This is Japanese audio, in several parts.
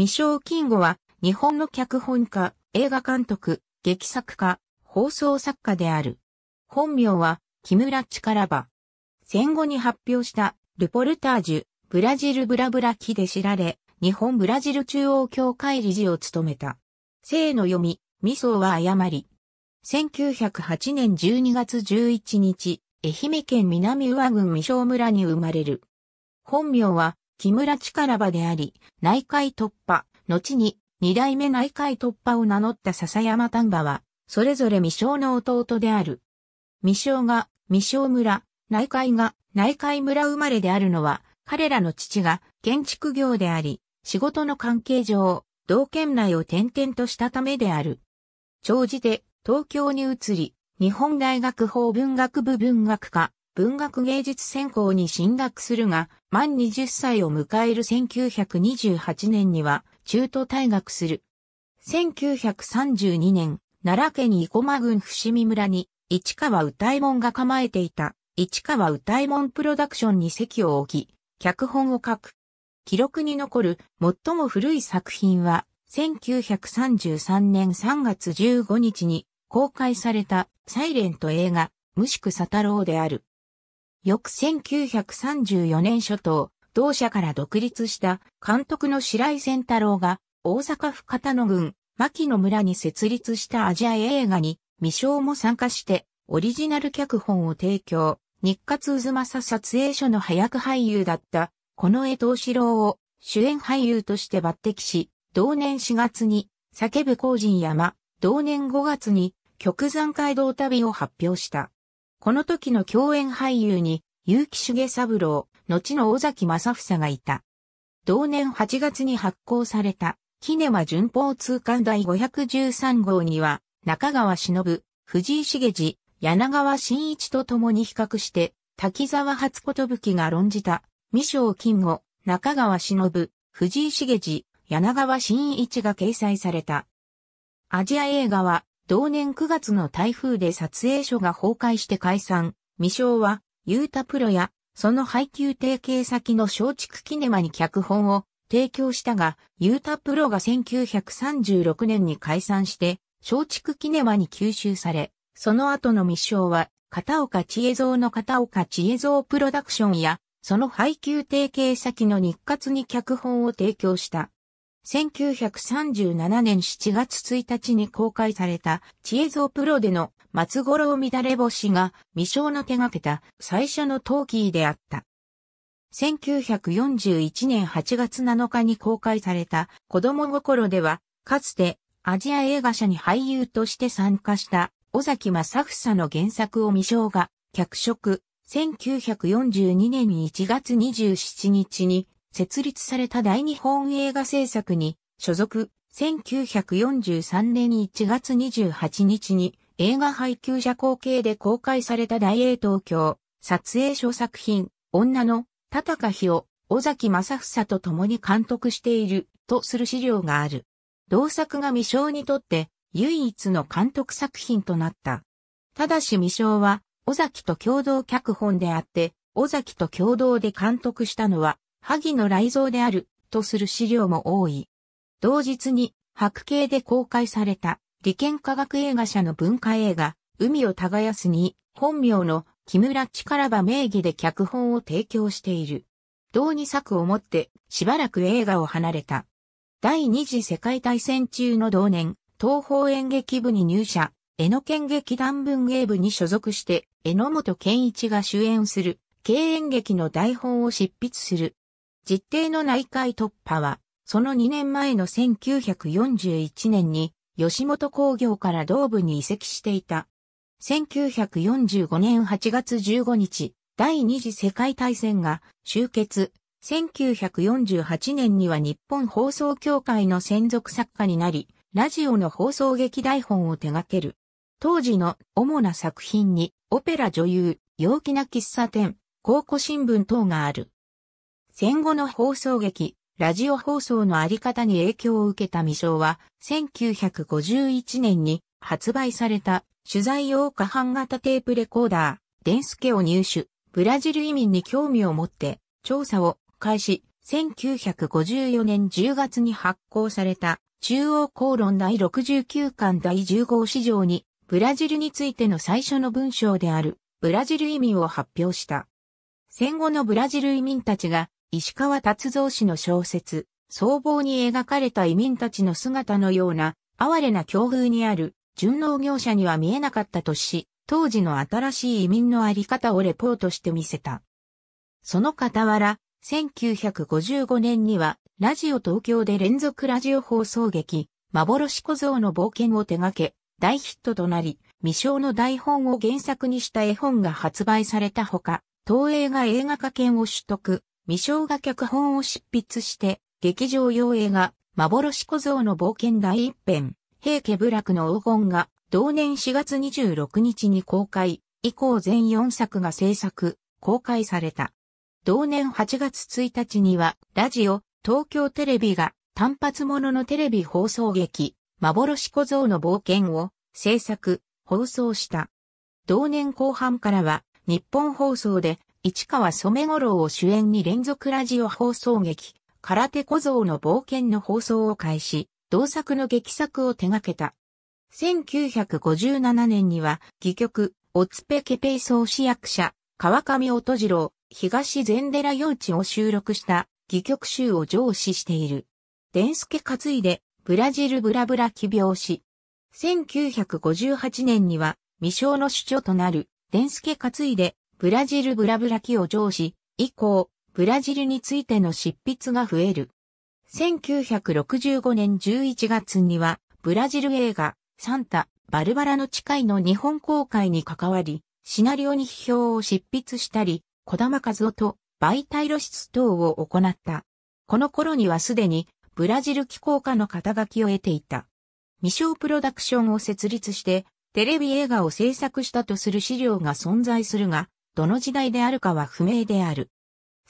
未章金吾は日本の脚本家、映画監督、劇作家、放送作家である。本名は木村力場。戦後に発表したルポルタージュ、ブラジルブラブラ記で知られ、日本ブラジル中央協会理事を務めた。生の読み、味噌は誤り。1908年12月11日、愛媛県南宇和郡未章村に生まれる。本名は木村力場であり、内海突破、後に二代目内海突破を名乗った笹山丹波は、それぞれ未章の弟である。未章が未章村、内海が内海村生まれであるのは、彼らの父が建築業であり、仕事の関係上、同県内を転々としたためである。長寿で東京に移り、日本大学法文学部文学科、文学芸術専攻に進学するが、満20歳を迎える1928年には中途退学する。1932年、奈良県生駒郡伏見村に市川歌右衛門が構えていた市川歌右衛門プロダクションに席を置き、脚本を書く。記録に残る最も古い作品は、1933年3月15日に公開されたサイレント映画、無宿佐太郎である。翌1934年初頭、同社から独立した監督の白井仙太郎が大阪府片野郡牧野村に設立したアジア映画に未章も参加してオリジナル脚本を提供。日活渦政撮影所の早く俳優だったこの江藤四郎を主演俳優として抜擢し、同年4月に叫ぶ工人山、同年5月に極山街道旅を発表した。この時の共演俳優に結城重三郎、後の尾崎正房がいた。同年8月に発行された、キネマ順法通関第513号には、中川忍、藤井重治、柳川新一と共に比較して、滝沢初ことぶきが論じた、未章金吾、中川忍、藤井重治、柳川新一が掲載された。アジア映画は、同年9月の台風で撮影所が崩壊して解散。未章は、ユータプロや、その配給提携先の松竹キネマに脚本を提供したが、ユータプロが1936年に解散して、松竹キネマに吸収され、その後の密章は、片岡千恵蔵の片岡千恵蔵プロダクションや、その配給提携先の日活に脚本を提供した。1937年7月1日に公開された、千恵蔵プロでの松五郎乱れ星が未章の手掛けた最初のトーキーであった。1941年8月7日に公開された子供心では、かつてアジア映画社に俳優として参加した尾崎正房の原作を未章が脚色、1942年1月27日に設立された大日本映画制作に所属、1943年1月28日に映画配給者後継で公開された大英東京。撮影所作品、女の。田高ひ尾崎正房と共に監督している。とする資料がある。同作が未章にとって。唯一の監督作品となった。ただし未章は、尾崎と共同脚本であって、尾崎と共同で監督したのは、萩野雷蔵である、とする資料も多い。同日に、白系で公開された、理研科学映画社の文化映画、海を耕すに、本名の木村力場名義で脚本を提供している。同二作をもって、しばらく映画を離れた。第二次世界大戦中の同年、東方演劇部に入社、江野県劇団文芸部に所属して、江野本健一が主演する、経演劇の台本を執筆する。実定の内海突破は、その2年前の1941年に、吉本工業から同部に移籍していた。1945年8月15日、第二次世界大戦が終結。1948年には日本放送協会の専属作家になり、ラジオの放送劇台本を手掛ける。当時の主な作品に、オペラ女優、陽気な喫茶店、高校新聞等がある。戦後の放送劇、ラジオ放送のあり方に影響を受けた未章は、1951年に発売された取材用過半型テープレコーダー、デンスケを入手、ブラジル移民に興味を持って調査を開始、1954年10月に発行された中央公論第69巻第10号史上にブラジルについての最初の文章であるブラジル移民を発表した。戦後のブラジル移民たちが石川達三氏の小説、僧帽に描かれた移民たちの姿のような哀れな境遇にある純農業者には見えなかったとし、当時の新しい移民のあり方をレポートしてみせた。その傍ら、1955年には、ラジオ東京で連続ラジオ放送劇、幻小僧の冒険を手掛け、大ヒットとなり、未章の台本を原作にした絵本が発売されたほか、東映が映画化権を取得、未章が脚本を執筆して、劇場用映画、幻小僧の冒険第一編、平家部落の黄金が、同年4月26日に公開、以降全4作が制作、公開された。同年8月1日には、ラジオ、東京テレビが単発もののテレビ放送劇、幻小僧の冒険を制作、放送した。同年後半からは、日本放送で、市川染五郎を主演に連続ラジオ放送劇、空手小僧の冒険の放送を開始、同作の劇作を手掛けた。1957年には、戯曲、おつぺけペイソー市役者、川上音次郎、東禅寺幼稚を収録した戯曲集を上司している。伝助担いで、ブラジルブラブラ起病し、1958年には未章の主張となる伝助担いでブラジルブラブラ記を上司、以降、ブラジルについての執筆が増える。1965年11月にはブラジル映画サンタ、バルバラの誓いの日本公開に関わり、シナリオに批評を執筆したり、小玉和夫と媒体露出等を行った。この頃にはすでにブラジル気候家の肩書きを得ていた。未章プロダクションを設立してテレビ映画を制作したとする資料が存在するが、どの時代であるかは不明である。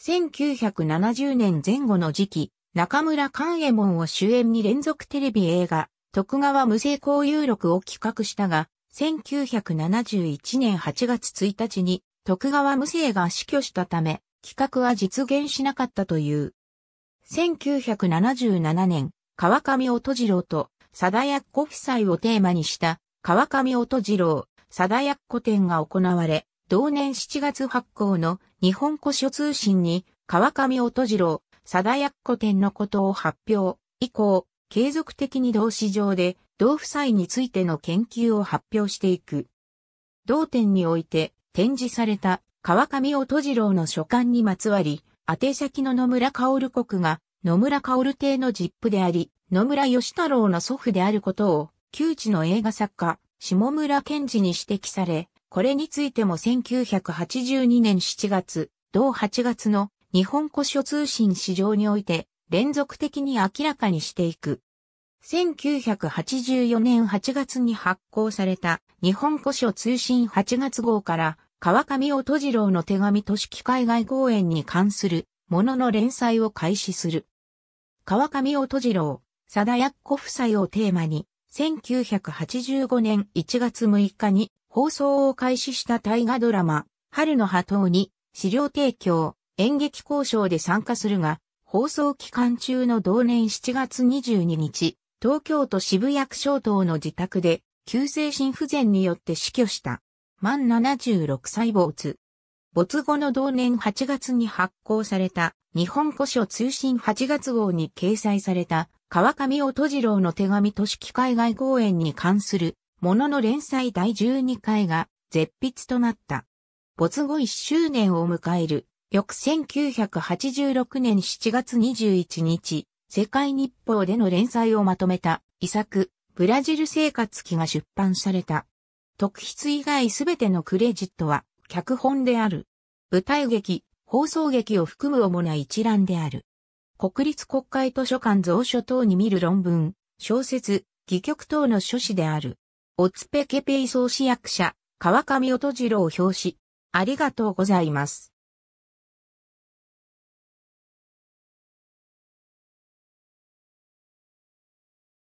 1970年前後の時期、中村勘右衛門を主演に連続テレビ映画、徳川無声交友録を企画したが、1971年8月1日に徳川無生が死去したため、企画は実現しなかったという。1977年、川上音次郎と貞奴夫妻をテーマにした川上音次郎、貞奴展が行われ、同年7月発行の日本古書通信に川上音次郎、貞奴展のことを発表。以降、継続的に同市場で同夫妻についての研究を発表していく。同展において展示された川上音次郎の書簡にまつわり、宛先の野村薫国が野村薫邸の実父であり、野村義太郎の祖父であることを、旧知の映画作家、下村健二に指摘され、これについても1982年7月、同8月の日本古書通信市場において連続的に明らかにしていく。1984年8月に発行された日本古書通信8月号から川上音次郎の手紙都市機海外公演に関するものの連載を開始する。川上音次郎、貞奴夫妻をテーマに1985年1月6日に放送を開始した大河ドラマ春の波頭に資料提供演劇交渉で参加するが放送期間中の同年7月22日東京都渋谷区小島の自宅で、急性心不全によって死去した。満76歳没。没後の同年8月に発行された日本古書通信8月号に掲載された川上音次郎の手紙都市機海外公演に関するものの連載第12回が絶筆となった。没後1周年を迎える翌1986年7月21日、世界日報での連載をまとめた遺作、ブラジル生活記が出版された。特筆以外すべてのクレジットは脚本である。舞台劇、放送劇を含む主な一覧である。国立国会図書館蔵書等に見る論文、小説、戯曲等の書士である。おつぺけペイ創始役者、川上音次郎表紙。ありがとうございます。